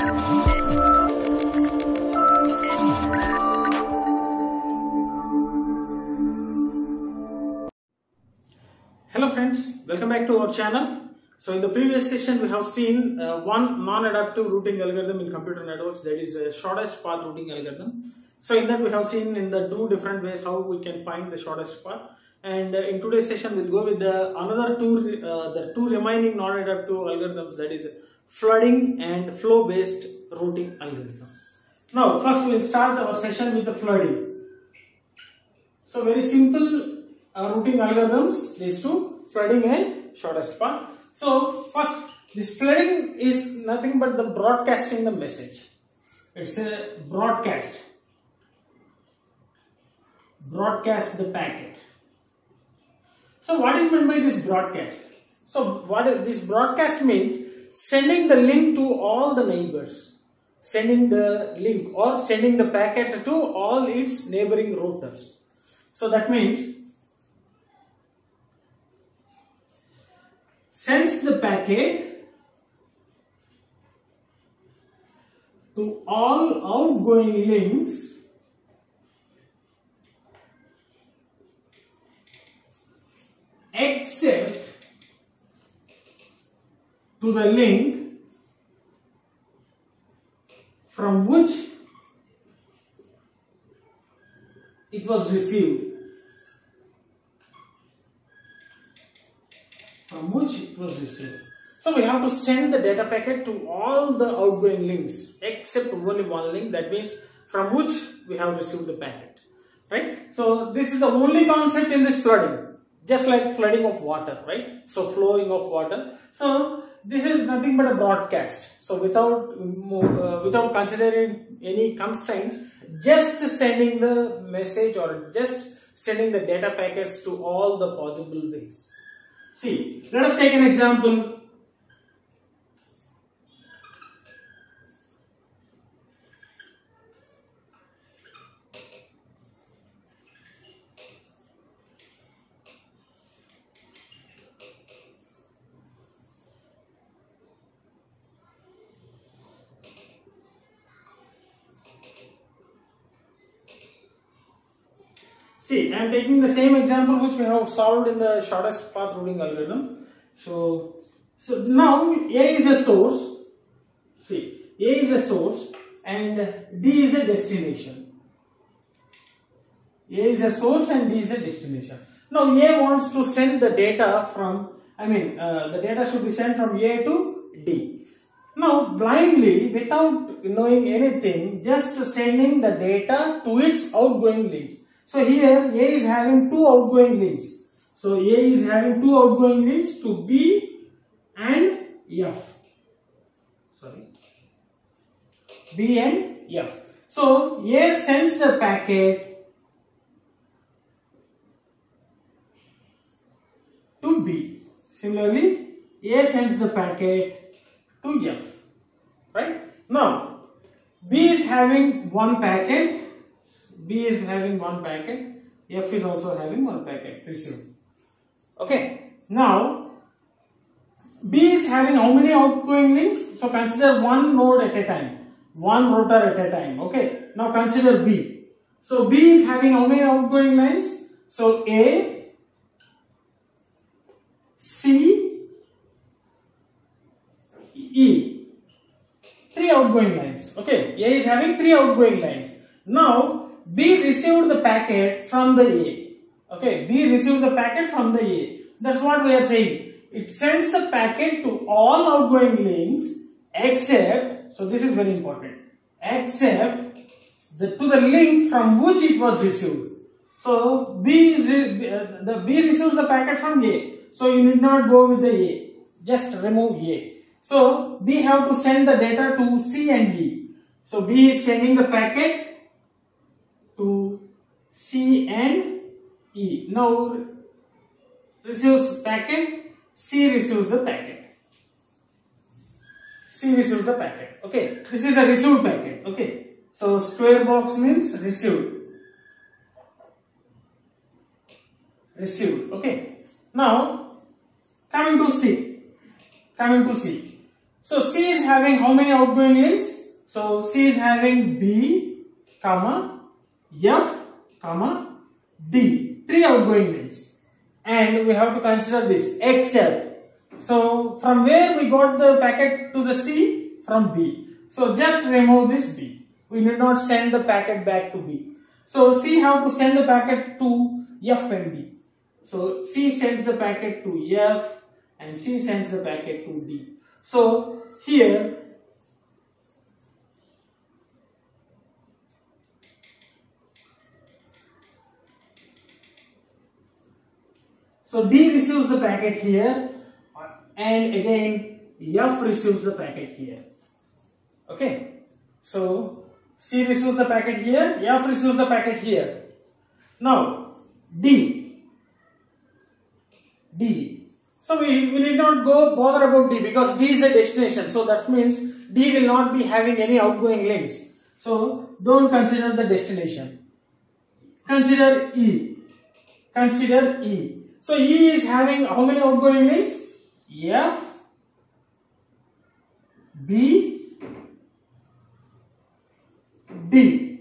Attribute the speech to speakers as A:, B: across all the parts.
A: Hello friends, welcome back to our channel. So in the previous session we have seen uh, one non-adaptive routing algorithm in computer networks that is a shortest path routing algorithm. So in that we have seen in the two different ways how we can find the shortest path and uh, in today's session we'll go with the another two uh, the two remaining non-adaptive algorithms that is flooding and flow based routing algorithm. Now first we'll start our session with the flooding. So very simple uh, routing algorithms, these two, flooding and shortest path. So first, this flooding is nothing but the broadcasting the message. It's a broadcast. Broadcast the packet. So what is meant by this broadcast? So what this broadcast means sending the link to all the neighbors. Sending the link or sending the packet to all its neighboring routers. So that means sends the packet to all outgoing links except to the link from which it was received from which it was received. So we have to send the data packet to all the outgoing links except only one link that means from which we have received the packet. Right? So this is the only concept in this flooding. Just like flooding of water, right? So flowing of water. So this is nothing but a broadcast. So without uh, without considering any constraints, just sending the message or just sending the data packets to all the possible ways. See, let us take an example. See, I am taking the same example which we have solved in the shortest path routing algorithm. So, so now A is a source. See, A is a source and D is a destination. A is a source and D is a destination. Now A wants to send the data from, I mean, uh, the data should be sent from A to D. Now blindly, without knowing anything, just sending the data to its outgoing links. So here A is having two outgoing links. So A is having two outgoing links to B and F. Sorry. B and F. So A sends the packet to B. Similarly, A sends the packet to F. Right? Now, B is having one packet B is having one packet, F is also having one packet received. Okay, now B is having how many outgoing links? So consider one node at a time, one router at a time. Okay, now consider B. So B is having how many outgoing lines? So A, C, E. Three outgoing lines. Okay, A is having three outgoing lines. Now B received the packet from the A. Okay, B received the packet from the A. That's what we are saying. It sends the packet to all outgoing links except, so this is very important, except the, to the link from which it was received. So B is uh, the B receives the packet from A. So you need not go with the A. Just remove A. So B have to send the data to C and E. So B is sending the packet C and E. Now receives packet, C receives the packet. C receives the packet. Okay, this is the received packet. Okay, so square box means received. Received. Okay. Now coming to C. Coming to C. So C is having how many outgoing links? So C is having B, comma, F, comma, D. Three outgoing links. And we have to consider this except. So from where we got the packet to the C? From B. So just remove this B. We need not send the packet back to B. So C have to send the packet to F and D. So C sends the packet to F and C sends the packet to D. So here So D receives the packet here and again F receives the packet here. Okay. So C receives the packet here, F receives the packet here. Now D. D. So we, we need not go bother about D because D is the destination. So that means D will not be having any outgoing links. So don't consider the destination. Consider E. Consider E. So E is having how many outgoing links? F, B, D.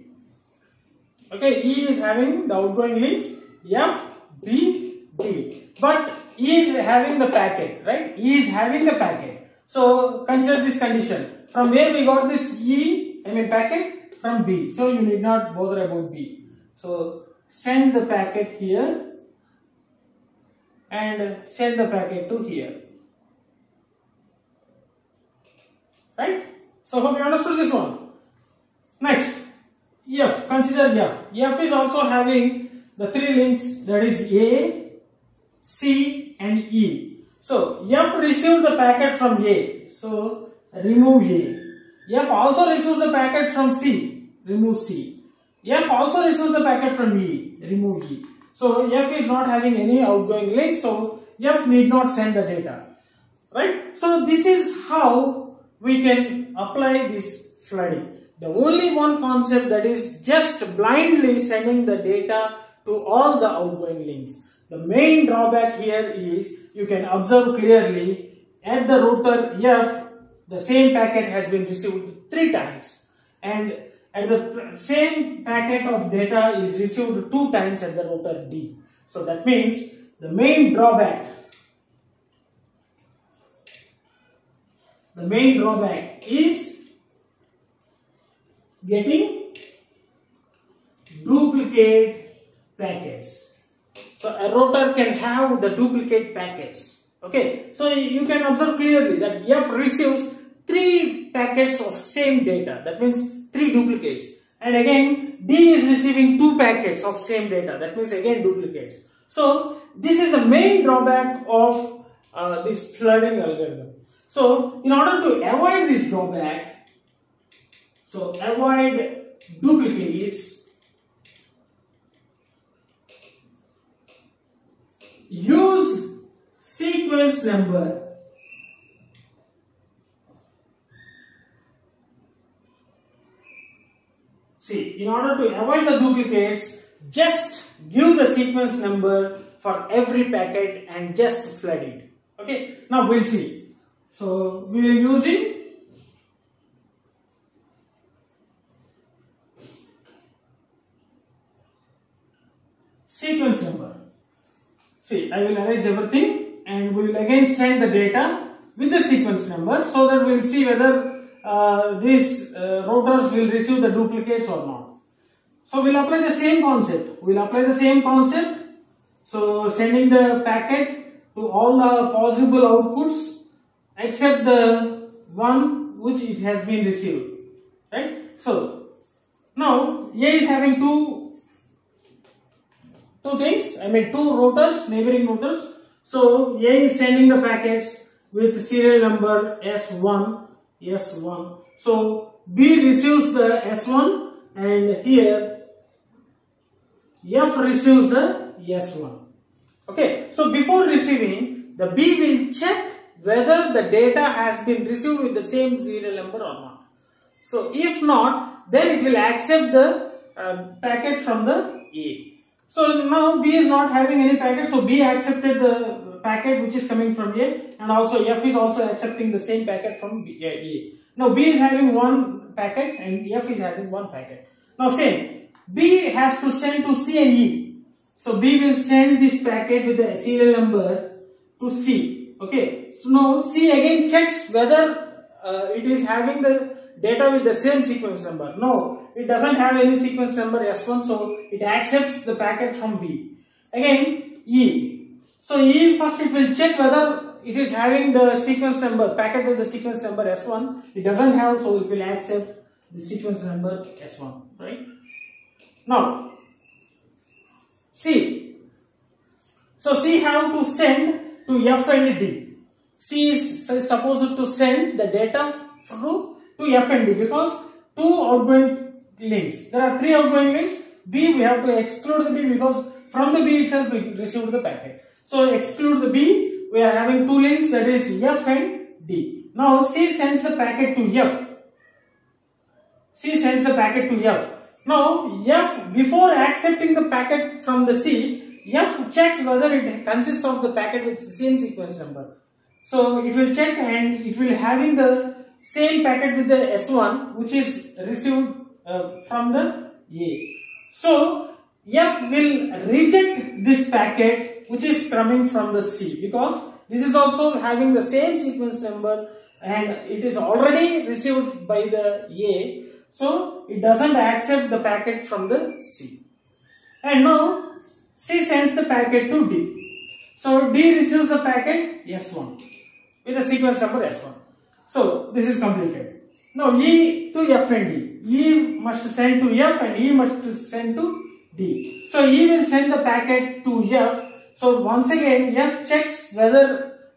A: Okay, E is having the outgoing links F, B, D. But E is having the packet, right? E is having the packet. So consider this condition. From where we got this E, I mean packet? From B. So you need not bother about B. So send the packet here and send the packet to here. Right? So hope you understood this one. Next, F. Consider F. F is also having the three links that is A, C and E. So F receives the packet from A. So remove A. F also receives the packet from C. Remove C. F also receives the packet from E. Remove E. So F is not having any outgoing link, so F need not send the data. Right? So this is how we can apply this flooding. The only one concept that is just blindly sending the data to all the outgoing links. The main drawback here is you can observe clearly at the router F the same packet has been received three times and and the same packet of data is received two times at the router D. So that means the main drawback, the main drawback is getting duplicate packets. So a router can have the duplicate packets. Okay, so you can observe clearly that F receives three packets of same data. That means 3 duplicates. And again, D is receiving 2 packets of same data. That means again duplicates. So, this is the main drawback of uh, this flooding algorithm. So, in order to avoid this drawback, so avoid duplicates, use sequence number See, in order to avoid the duplicates, just give the sequence number for every packet and just flood it. Okay, now we'll see. So, we are using sequence number. See, I will erase everything and we will again send the data with the sequence number so that we will see whether uh, these uh, routers will receive the duplicates or not. So we'll apply the same concept. We'll apply the same concept. So sending the packet to all the possible outputs except the one which it has been received. Right? So now A is having two two things. I mean two routers, neighboring routers. So A is sending the packets with serial number S1 S1. So B receives the S1 and here F receives the S1. Okay, so before receiving, the B will check whether the data has been received with the same serial number or not. So if not, then it will accept the uh, packet from the A. So now B is not having any packet, so B accepted the packet which is coming from A and also F is also accepting the same packet from B. Now B is having one packet and F is having one packet. Now same, B has to send to C and E. So B will send this packet with the serial number to C. Okay. So now C again checks whether uh, it is having the data with the same sequence number. No, it doesn't have any sequence number S1 so it accepts the packet from B. Again E. So E first it will check whether it is having the sequence number packet with the sequence number S1. It doesn't have so it will accept the sequence number S1. Right. Now C. So C have to send to F and D. C is supposed to send the data through to F and D because two outgoing links. There are three outgoing links. B we have to exclude the B because from the B itself we received the packet. So exclude the B. We are having two links that is F and D. Now C sends the packet to F. C sends the packet to F. Now F before accepting the packet from the C F checks whether it consists of the packet with the same sequence number. So it will check and it will having the same packet with the S1 which is received uh, from the A. So F will reject this packet which is coming from the C because this is also having the same sequence number and it is already received by the A. So it doesn't accept the packet from the C. And now C sends the packet to D. So D receives the packet S1 with the sequence number S1. So this is completed. Now E to F and D. E must send to F and E must send to D. So E will send the packet to F. So once again F checks whether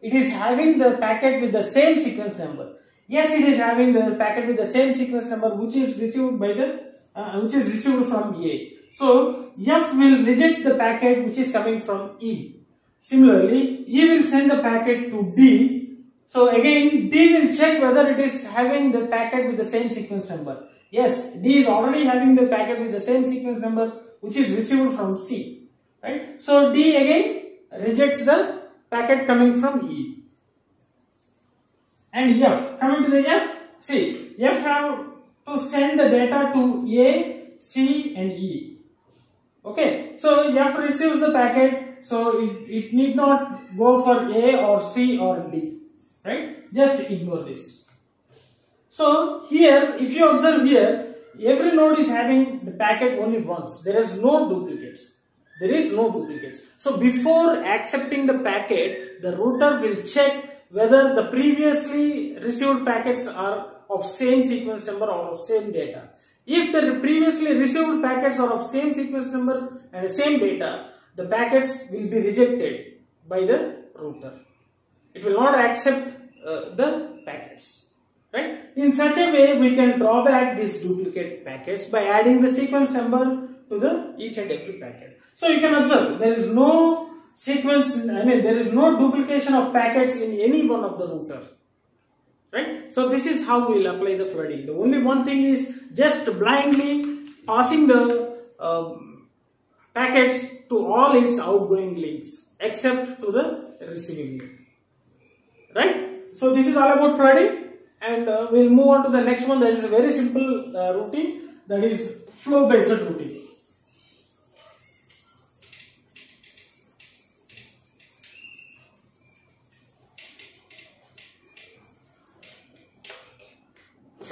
A: it is having the packet with the same sequence number. Yes, it is having the packet with the same sequence number which is received by the uh, which is received from A. So F will reject the packet which is coming from E. Similarly, E will send the packet to D. So again, D will check whether it is having the packet with the same sequence number. Yes, D is already having the packet with the same sequence number which is received from C. Right? So D again rejects the packet coming from E. And F, coming to the F, see, F have to send the data to A, C and E. Okay, so F receives the packet, so it, it need not go for A or C or D, right? Just ignore this. So here, if you observe here, every node is having the packet only once. There is no duplicates. There is no duplicates. So before accepting the packet, the router will check whether the previously received packets are of same sequence number or of same data. If the previously received packets are of same sequence number and same data, the packets will be rejected by the router. It will not accept uh, the packets. Right? In such a way, we can draw back these duplicate packets by adding the sequence number to the each and every packet. So you can observe there is no sequence, I mean there is no duplication of packets in any one of the router. right? So this is how we will apply the flooding. The only one thing is just blindly passing the um, packets to all its outgoing links except to the receiving link. Right? So this is all about flooding and uh, we'll move on to the next one that is a very simple uh, routine that is flow based routing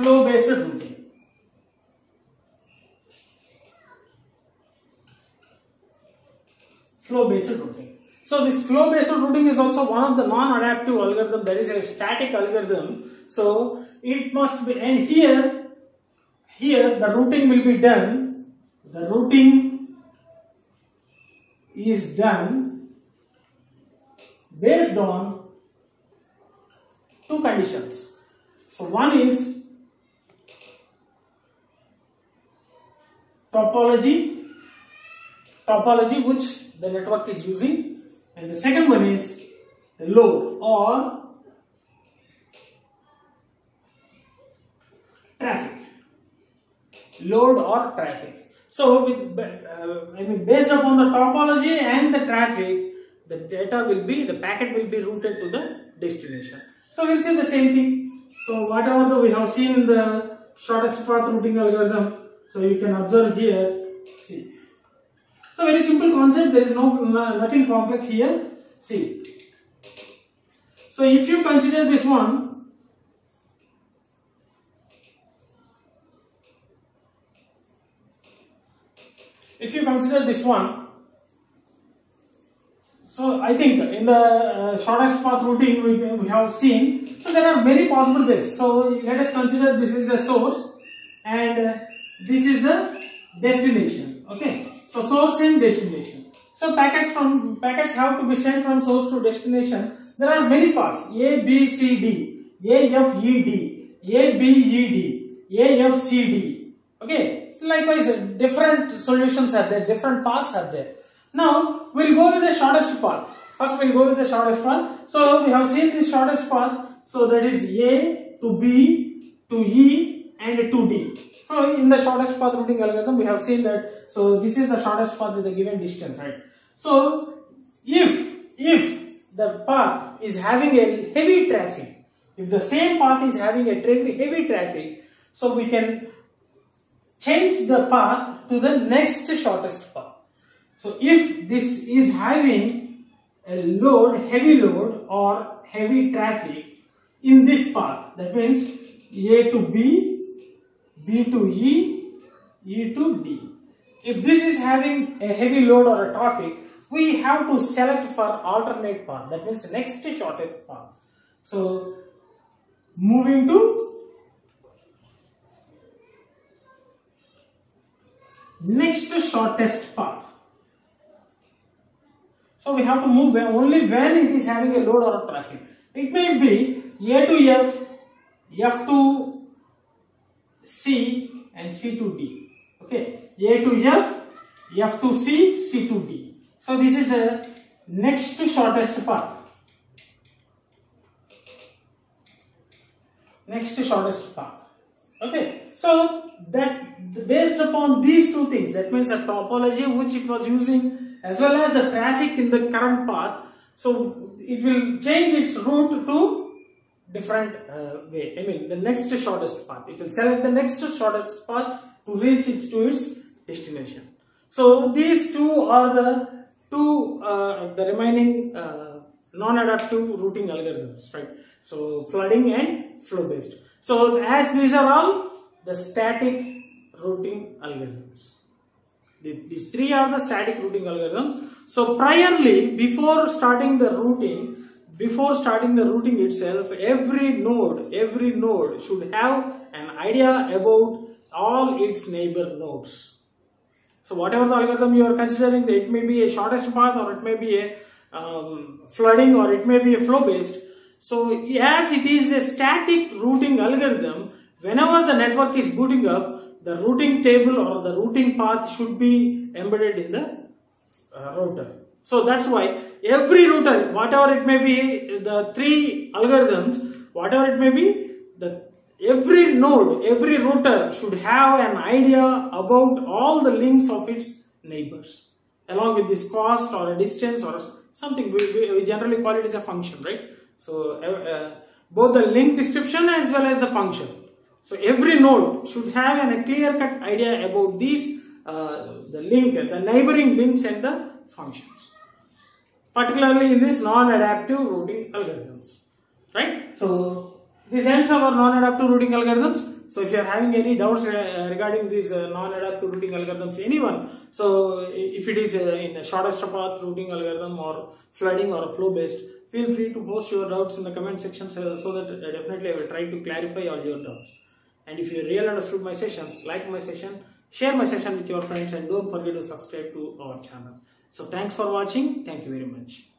A: flow based routing. Flow based routing. So this flow based routing is also one of the non-adaptive algorithm There is a static algorithm. So it must be and here here the routing will be done. The routing is done based on two conditions. So one is topology, topology which the network is using and the second one is the load or traffic, load or traffic. So with, uh, I mean based upon the topology and the traffic, the data will be, the packet will be routed to the destination. So we'll see the same thing. So whatever we have seen in the shortest path routing algorithm, so you can observe here, see. So very simple concept, there is no, no nothing complex here. See. So if you consider this one, if you consider this one, so I think in the uh, shortest path routing we, we have seen, so there are many possible ways. So let us consider this is the source and uh, this is the destination. Okay, so source and destination. So packets from packets have to be sent from source to destination. There are many paths A, B, C, D, A, F, E, D, A, B, E, D, A, F, C, D. Okay, so likewise different solutions are there, different paths are there. Now we'll go with the shortest path. First we'll go with the shortest path. So we have seen the shortest path. So that is A to B to E and to D. So in the shortest path routing algorithm we have seen that so this is the shortest path with a given distance, right? So if if the path is having a heavy traffic, if the same path is having a heavy traffic, so we can change the path to the next shortest path. So if this is having a load, heavy load or heavy traffic in this path, that means A to B, B to E, E to D. If this is having a heavy load or a traffic, we have to select for alternate path, that means next shortest path. So moving to next shortest path. So we have to move only when it is having a load or a traffic. It may be A to F, F to C and C to D. Okay, A to F, F to C, C to D. So this is the next shortest path. Next shortest path. Okay, so that based upon these two things, that means a topology which it was using as well as the traffic in the current path. So it will change its route to different uh, way. I mean the next shortest path. It will select the next shortest path to reach it to its destination. So these two are the two uh, the remaining uh, non-adaptive routing algorithms, right? So flooding and flow based. So as these are all the static routing algorithms. These three are the static routing algorithms. So priorly, before starting the routing, before starting the routing itself, every node, every node should have an idea about all its neighbor nodes. So whatever the algorithm you are considering, it may be a shortest path or it may be a um, flooding or it may be a flow based. So as it is a static routing algorithm, whenever the network is booting up, the routing table or the routing path should be embedded in the uh, router. So that's why every router, whatever it may be, the three algorithms, whatever it may be, the every node, every router should have an idea about all the links of its neighbors along with this cost or a distance or something. We, we, generally call it as a function, right? So uh, both the link description as well as the function. So every node should have a clear cut idea about these, uh, the link, the neighboring links and the functions. Particularly in this non-adaptive routing algorithms, right? So this ends our non-adaptive routing algorithms. So if you are having any doubts uh, regarding these uh, non-adaptive routing algorithms, anyone, so if it is uh, in a shortest path routing algorithm or flooding or flow based, feel free to post your doubts in the comment section so, so that definitely I will try to clarify all your doubts. And if you really understood my sessions, like my session, share my session with your friends and don't forget to subscribe to our channel. So thanks for watching. Thank you very much.